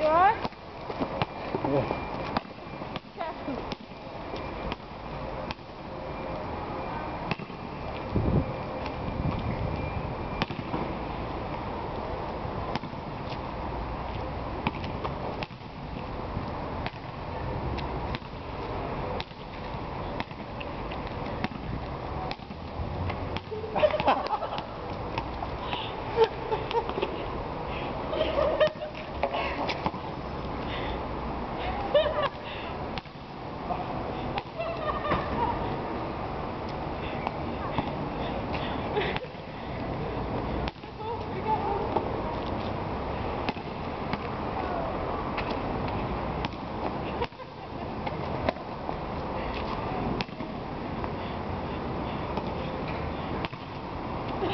열. 어. 네.